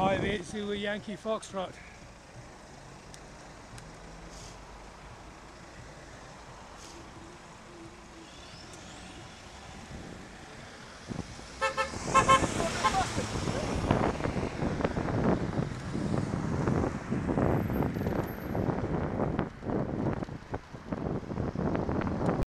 580 with Yankee Foxtrot.